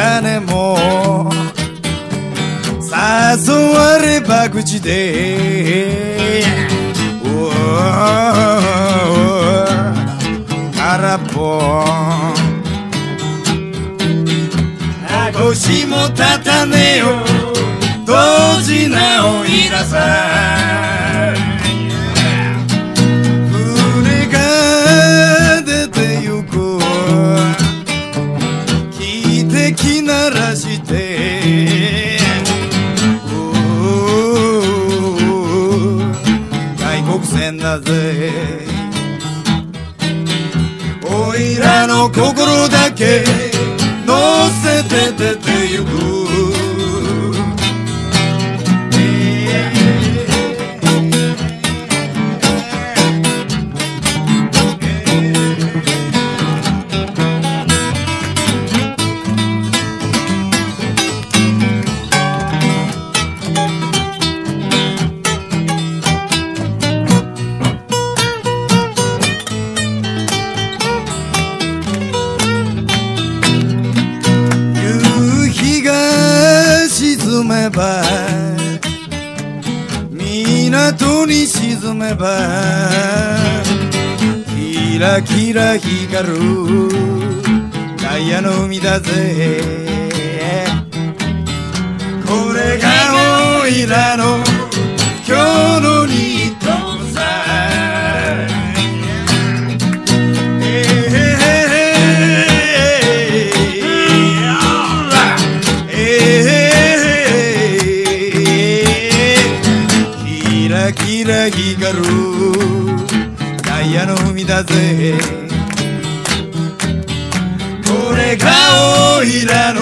金もさうわれば口で。空っぽ。腰も立たねえよ。同時なおいらさぜ。おいらの心だけ乗せててば港に沈めばキラキラ光るダイヤの海だぜ。これがオイラの光る。ダイヤの海だぜ。これがおいらの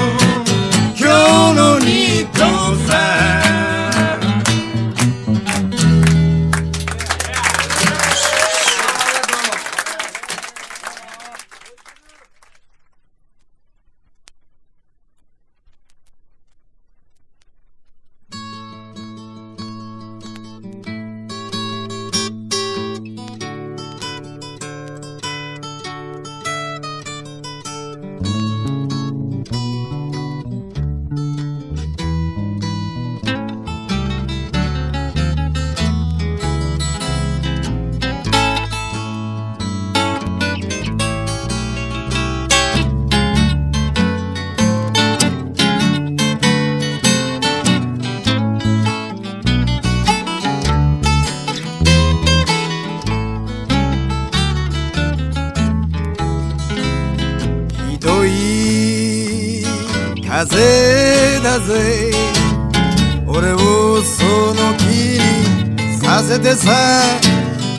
てさ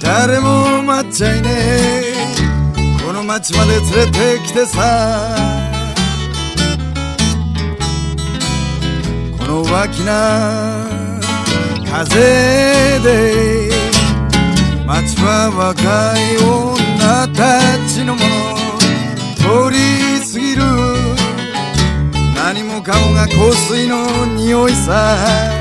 誰も待っちゃいねえ。この町まで連れてきてさこの脇な風で街は若い女たちのもの通り過ぎる何もかもが香水の匂いさ。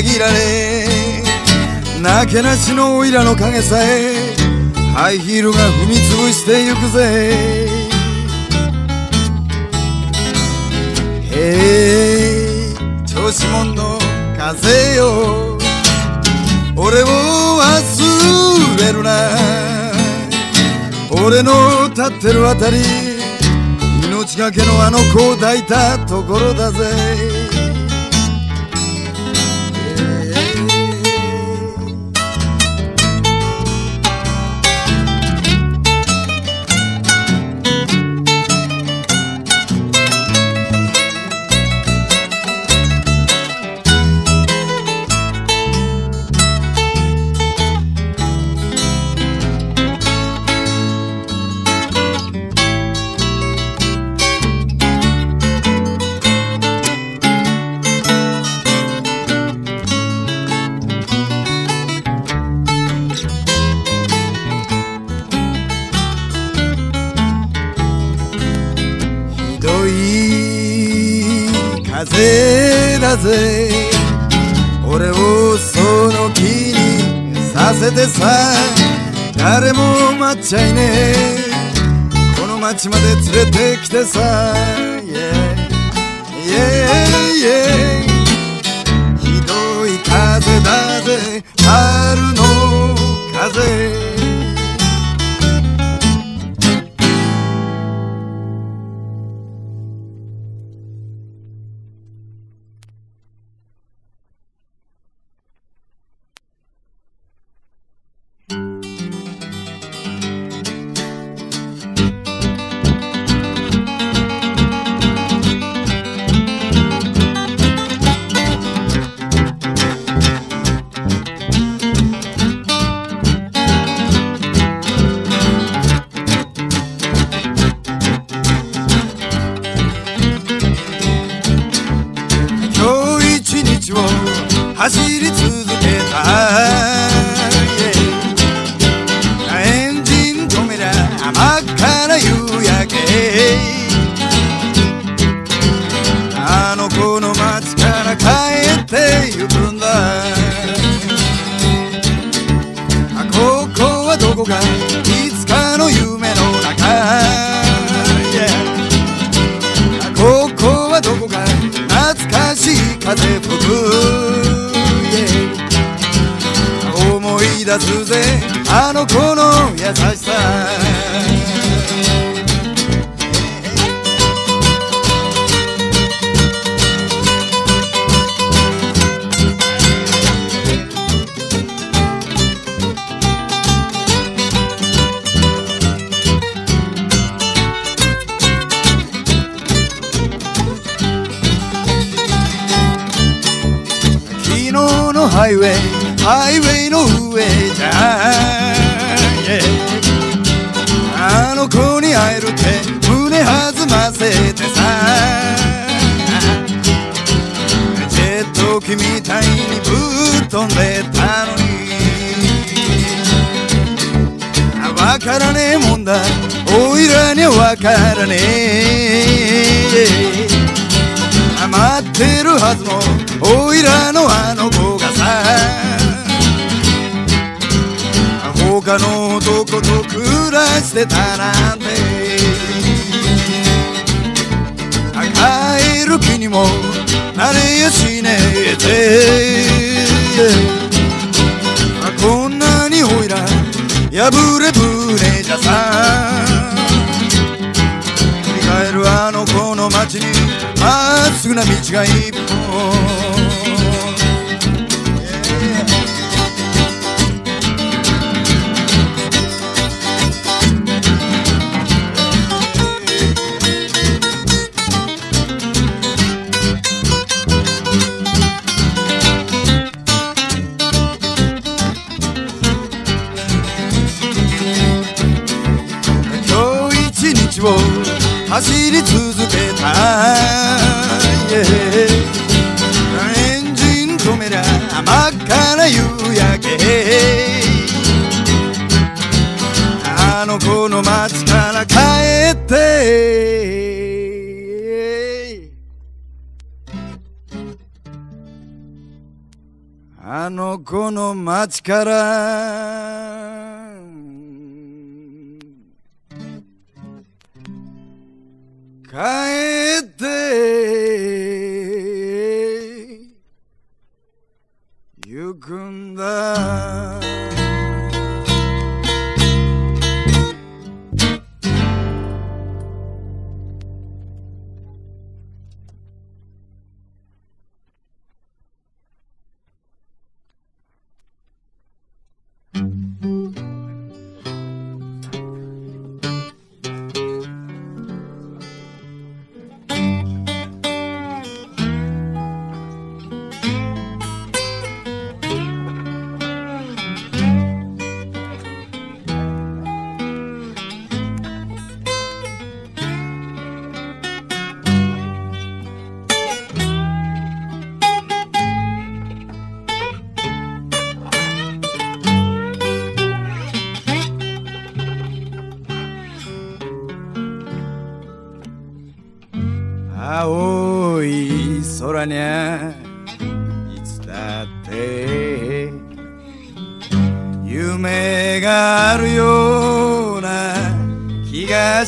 裏切られなけなしのおいらの影さえハイヒールが踏み潰してゆくぜ。へい調子者の風よ。俺を忘れるな。俺の立ってるあたり命がけのあの子を抱いたところだぜ。ぜ俺をその気にさせてさ。誰も待っちゃいねえ。この街まで連れてきてさ。Yeah Yeah Yeah ひどい風だぜ。春の風。飛んでたのに。わからねえもんだ。おいらにはわからねえ。待ってるはずのおいらのあの子がさ。他の男と暮らしてたなんて。帰る気にもなれやしねえぜ。こんなにおいら破れぶれじゃさ。振り返るあの子の街にまっすぐな道が一本。走り続けた、yeah エンジン止めりゃ真っ赤な夕焼け。あの子の街から帰ってあの子の街から。帰ってゆくんだ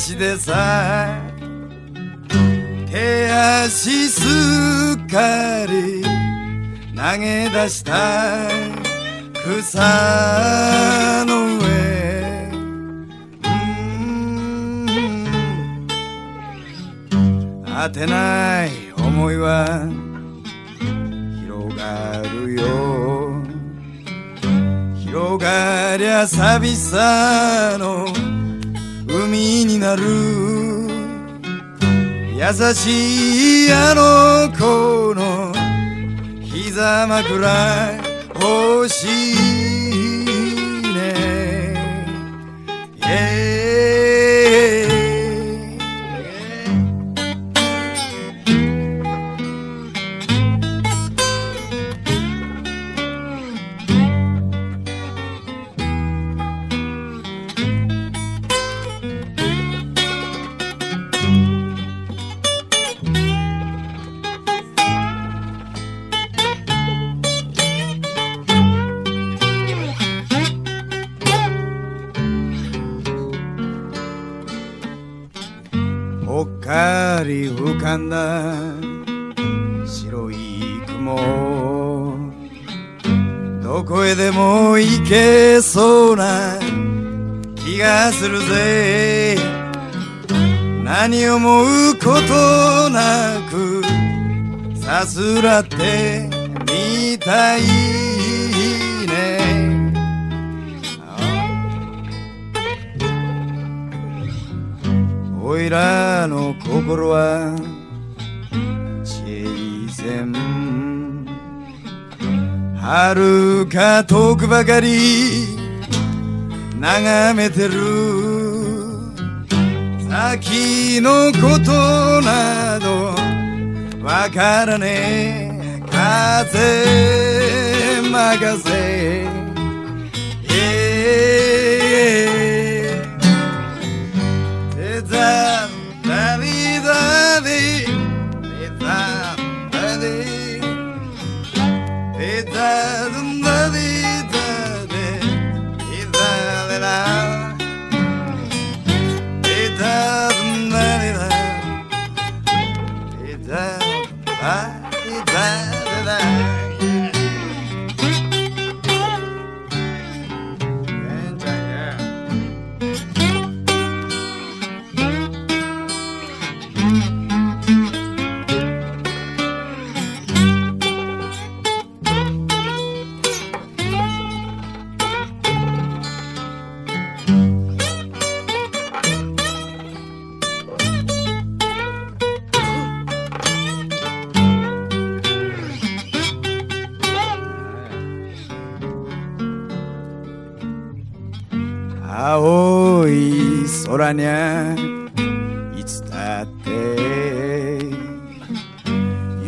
気がしてさ手足すっかり投げ出した草の上。うん。果てない思いは。広がるよ。広がりゃ寂しさのなる。優しいあの子の膝枕欲しいね、yeah ってみたいね。おいらの心は小さ遥か遠くばかり眺めてる。先のことなどわからねえ。風任せ、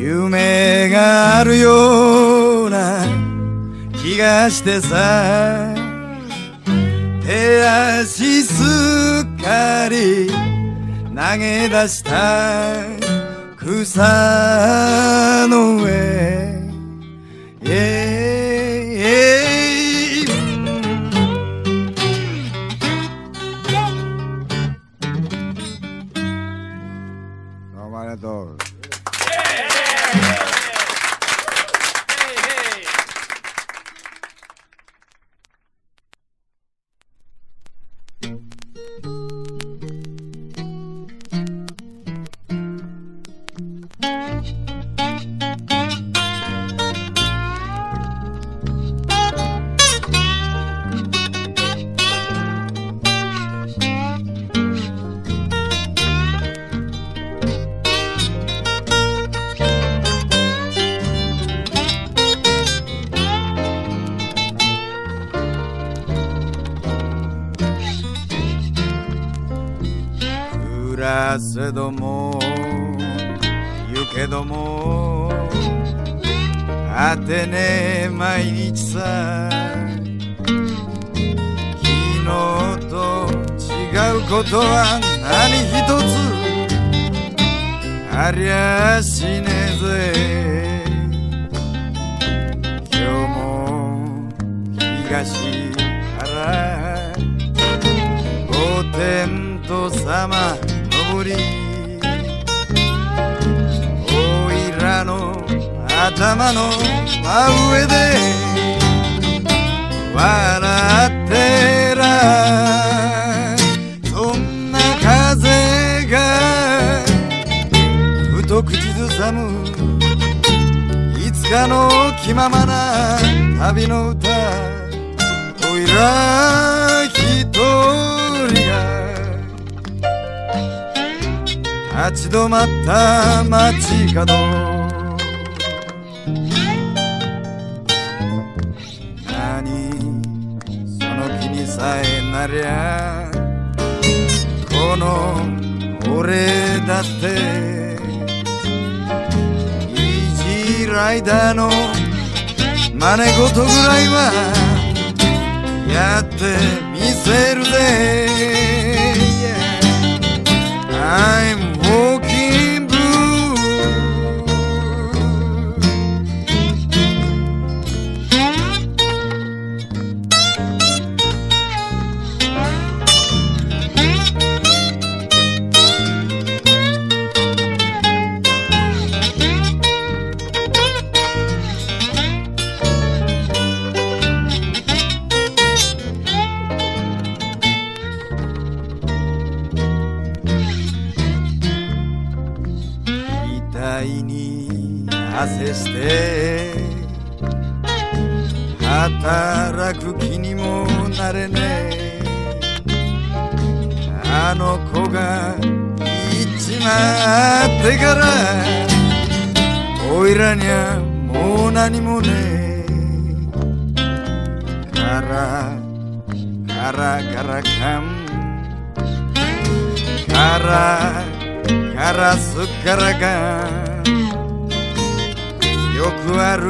夢があるような気がしてさ。手足すっかり投げ出した。草の上 yeah, も果てねえ毎日さ。昨日と違うことは何一つありゃしねえぜ。今日も東からお天道様昇り。頭の真上で笑ってら。そんな風がふと口ずさむ。いつかの気ままな旅の歌。おいら一人が。立ち止まった街角。なりゃこの俺だってイージーライダーの真似事ぐらいはやってみせるぜ I'm らにゃもう何もねえからからからかんからからすっからかよくある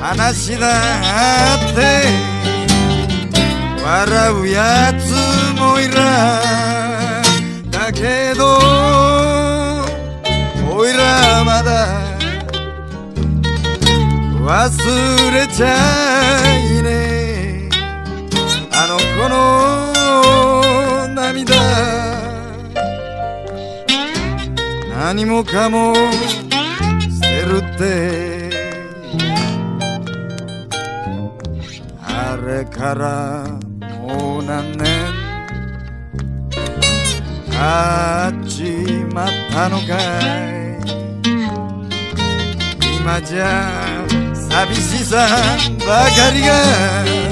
話だって笑うやつもいらだけどおいらまだ忘れちゃいね。あの子の涙。何もかも捨てるって。あれからもう何年。経っちまったのかい。今じゃ寂しさばかりが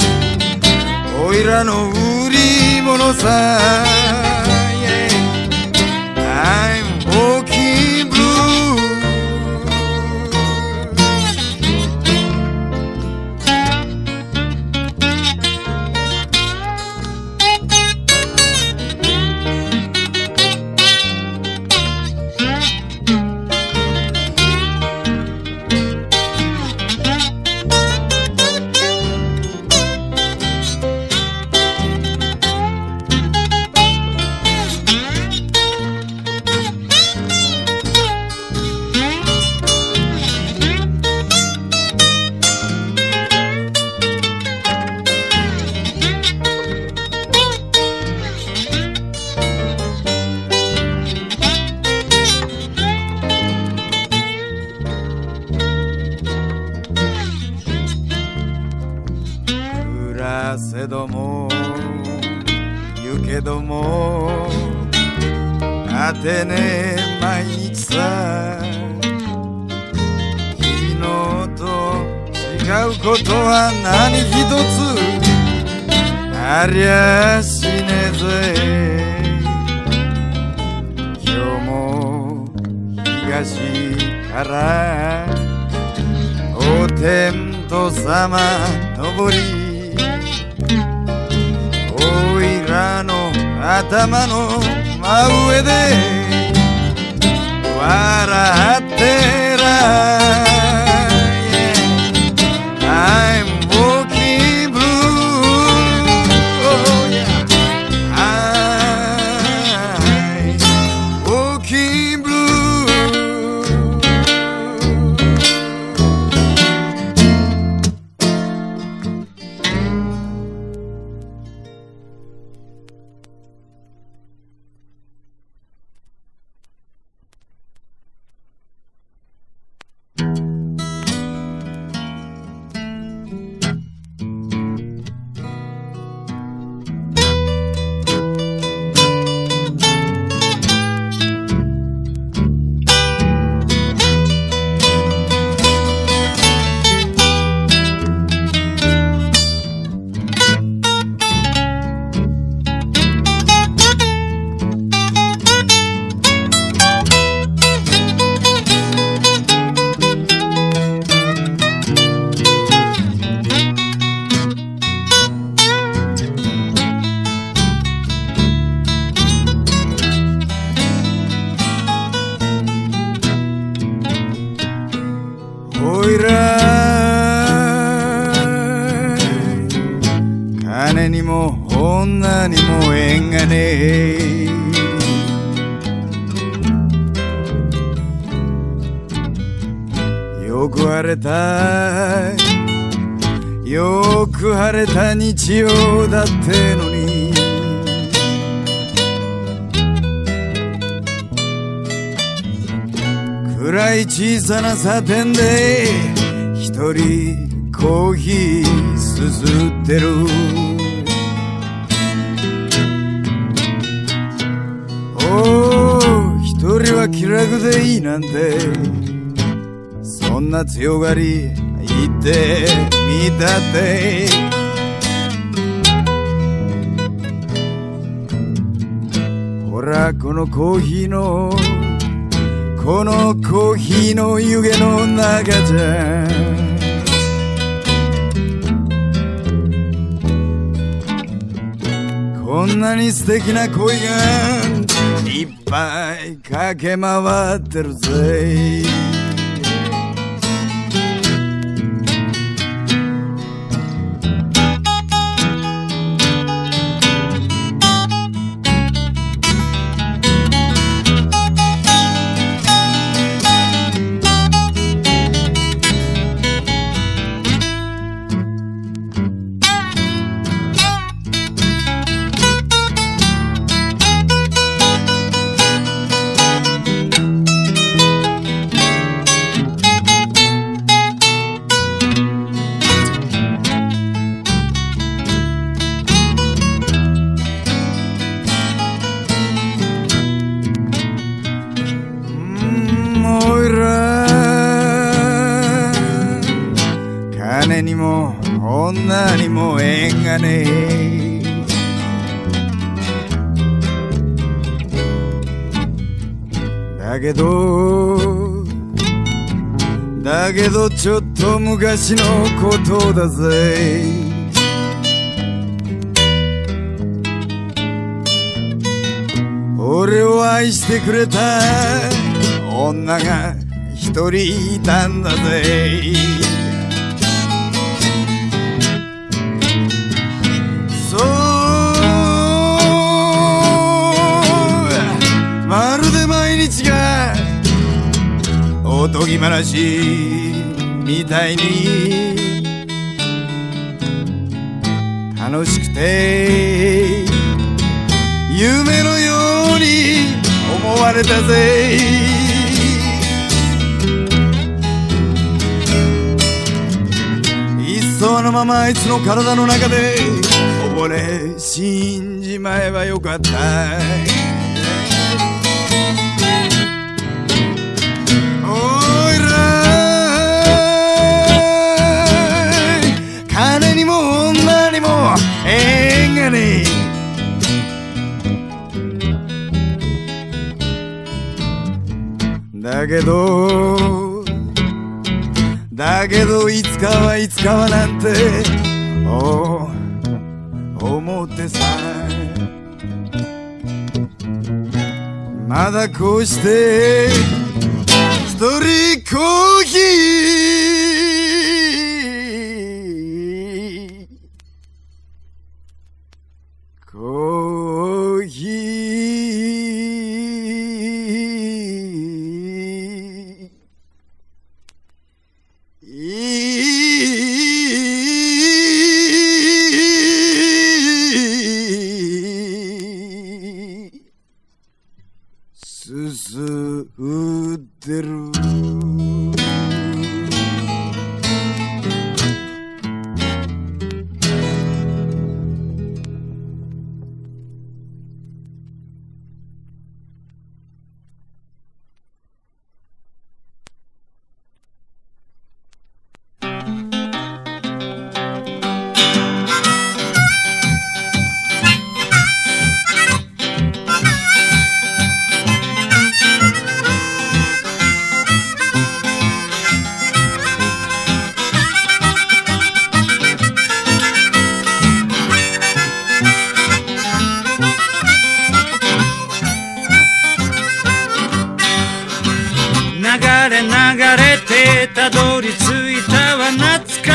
おいら。金にも女にも縁がねえ。よく晴れたよく晴れた日曜だっての暗い小さなサテンで一人コーヒーすすってる。おお一人は気楽でいいなんて。そんな強がり言ってみたって。ほらこのコーヒーのこのコーヒーの湯気の中じゃこんなに素敵な恋がいっぱい駆け回ってるぜ。ちょっと昔のことだぜ。俺を愛してくれた女が一人いたんだぜ。そう。まるで毎日がおとぎ話。みたいに楽しくて夢のように思われたぜ。いっそのままあいつの体の中で俺死んじまえばよかった。けどだけどいつかはいつかはなんて思ってさまだこうして一人コー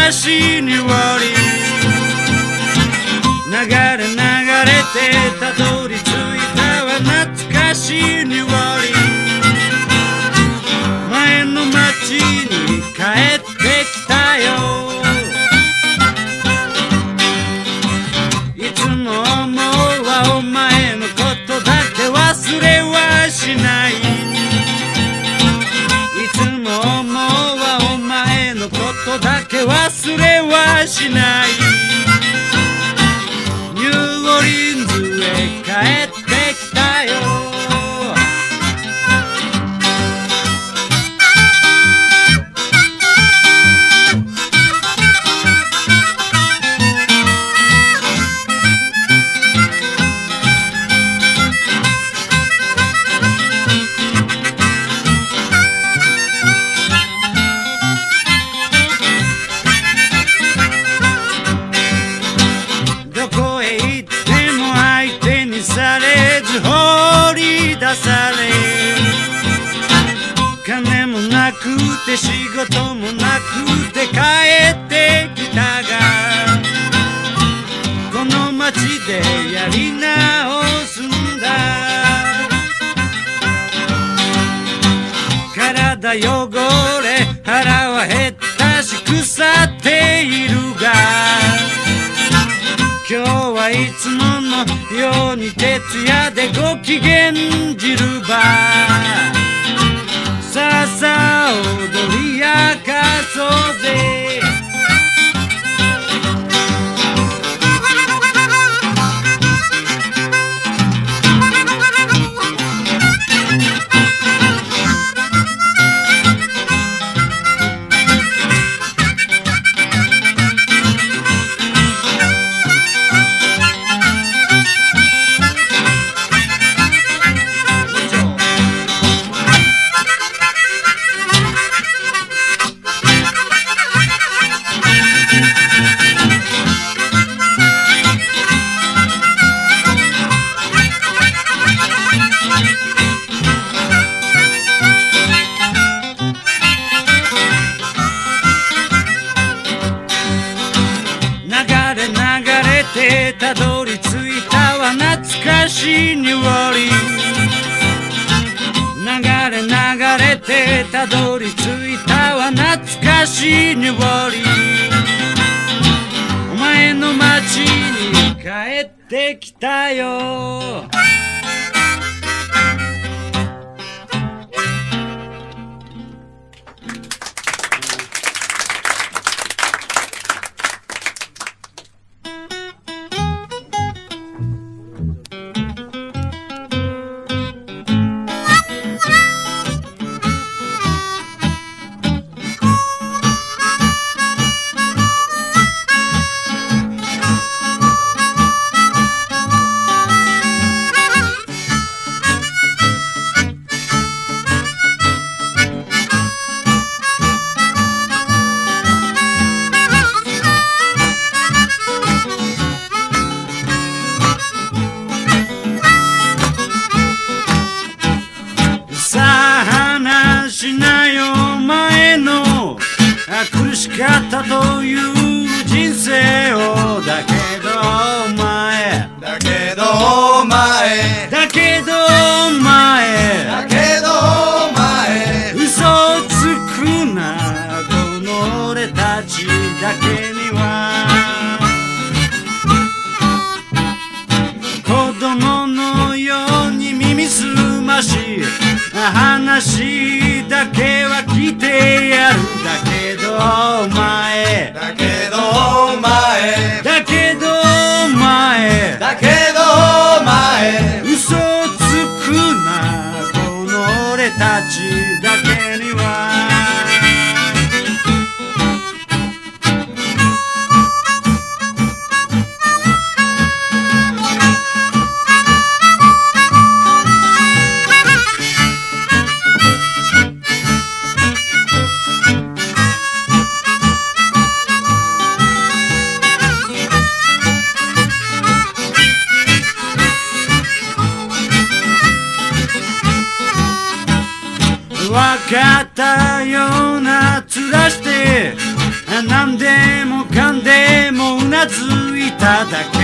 懐かしい匂い流れ流れてたどり着いたは懐かしい終わり。前の街に帰って忘れはしない。ご機嫌汁ばさあさあ踊り明かそうぜ。てたどり着いたは懐かしい匂い流れ流れてたどり着いたは懐かしい匂いお前の街に帰ってきたよ。聞いてやるような面して何でもかんでもうなずいただけ。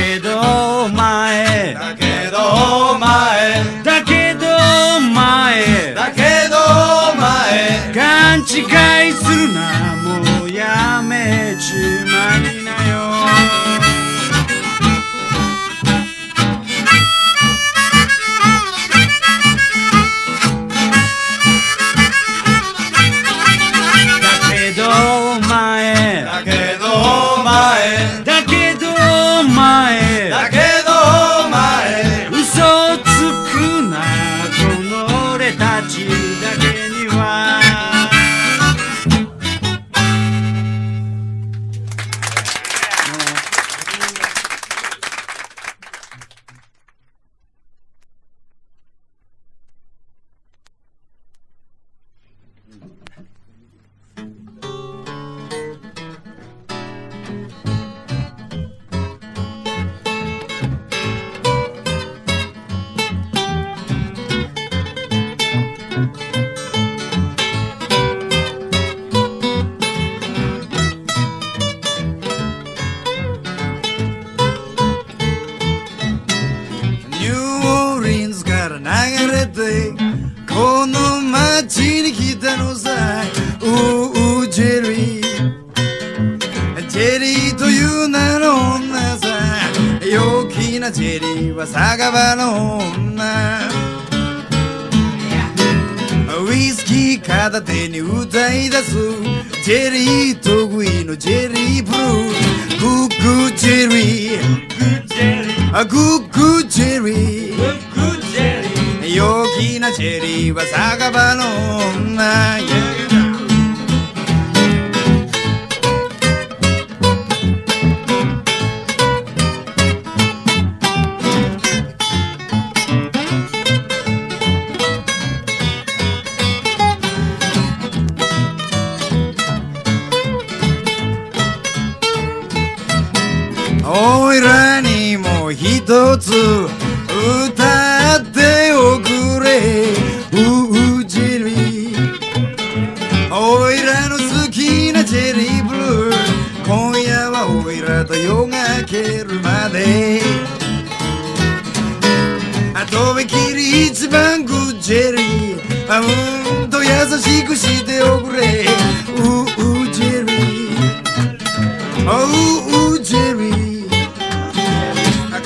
なジェリーは酒場の女。ウイスキー片手に歌い出す。ジェリー得意のジェリーブルー。グッグジェリー。あグッグジェリー。陽気なジェリーは酒場の女。Yeah らと夜が明けるまで。あとびきり一番グッジェリーあうんと優しくしておくれ。ううジェリーおうジェリー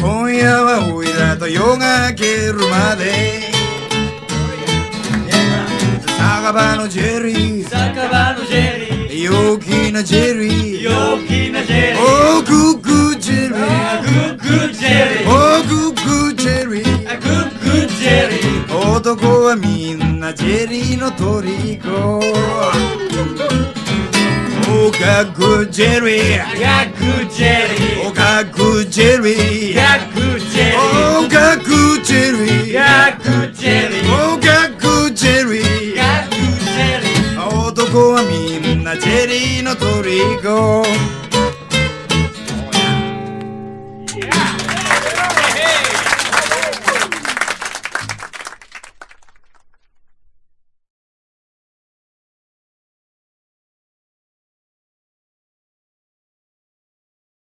今夜はおいらと夜が明けるまで。酒場のジェリー。酒場のジェリー。陽気なジェリー。陽気なジェリー。おーグッグジェリー。グッグジェリー。おーグッグジェリー。グッグジェリー。男はみんなジェリーの虜。おかっこジェリー。ガッグジェリー。おかっこジェリー。ガッグジェリー。おかっこジェリー。ガッグジェリ We go.